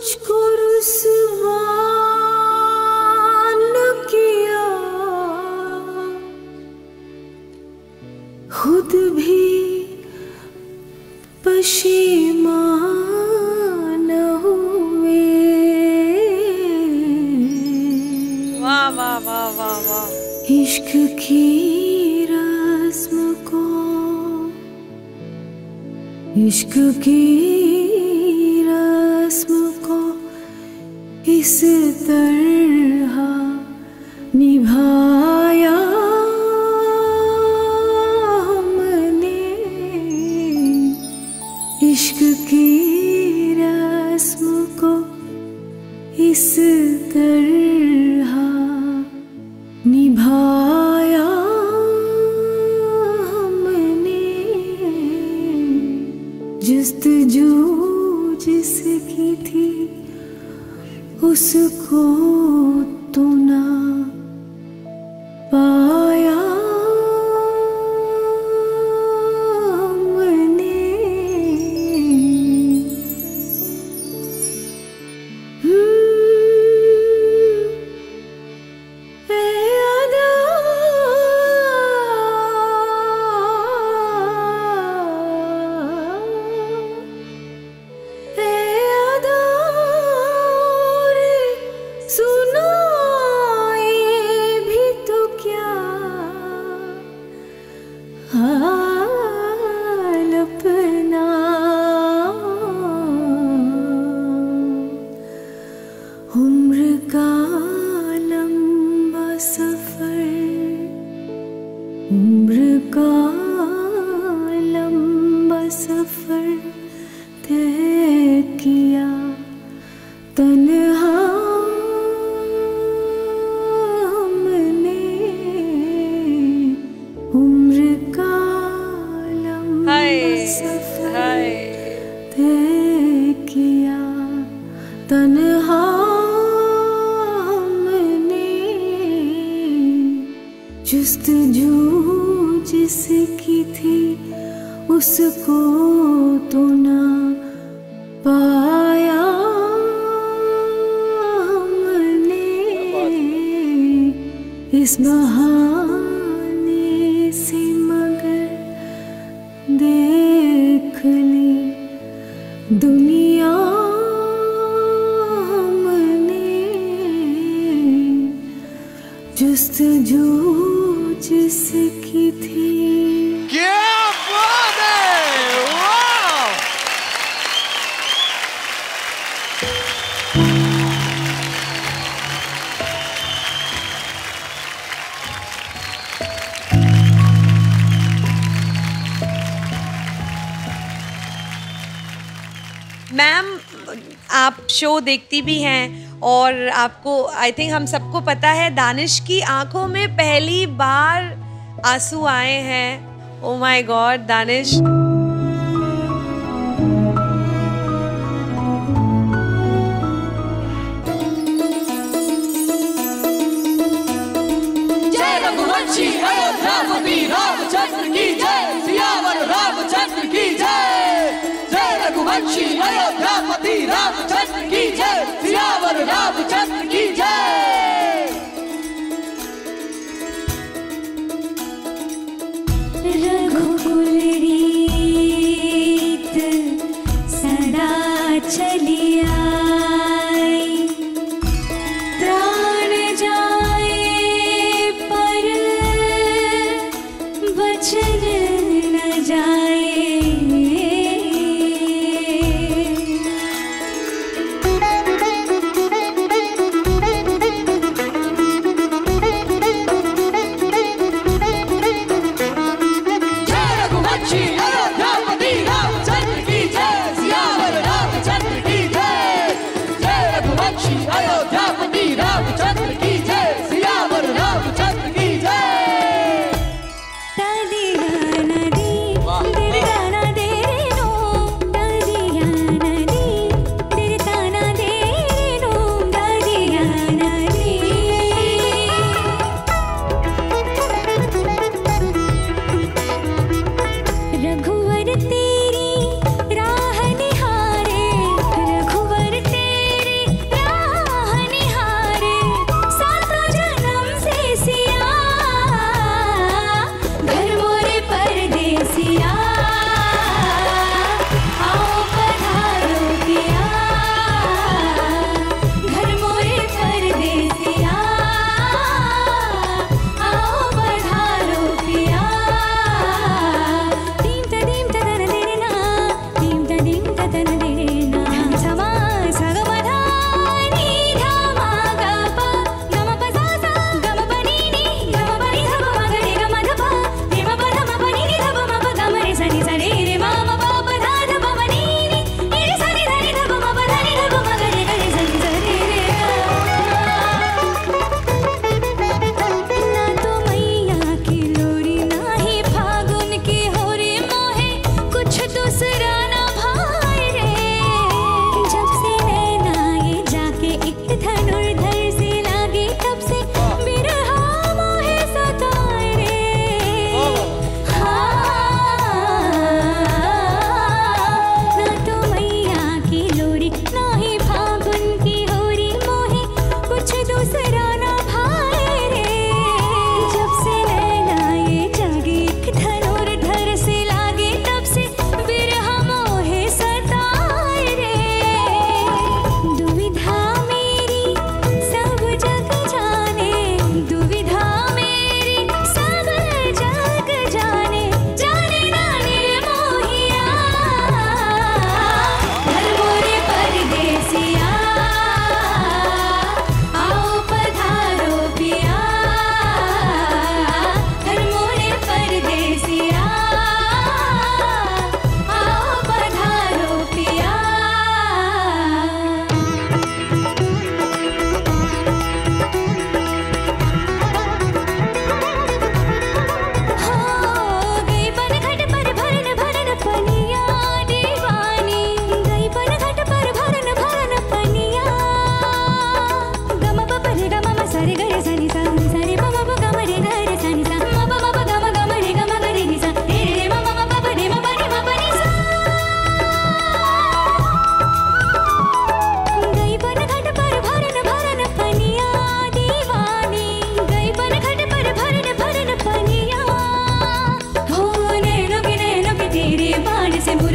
मुझको रुसवा न किया। खुद भी पशीमान हुए। वाह वाह वाह वाह वाह। इश्क की रस्म को इश्क की इस तरह निभाया सफ़र तय किया। तन्हा हमने उम्र का लंबा सफ़र तय किया। तन्हा हमने जस्तजू जू थी उसको तो ना पाया हमने। इस बहाने से मगर देख ली दुनिया हमने। जस्तजू जिसकी थी। क्या? मैम आप शो देखती भी हैं और आपको आई थिंक हम सबको पता है, दानिश की आँखों में पहली बार आँसू आए हैं। Oh my god Danish.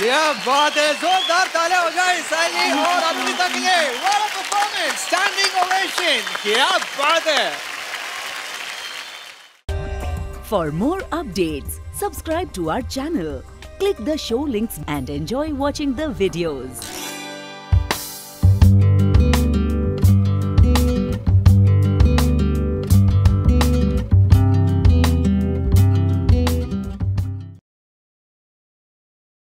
बात है जोरदार तालियाँ हो जाए साइली और अद्विता के लिए what a performance standing ovation क्या बात है For more updates, subscribe to our channel, click the show links and enjoy watching the videos.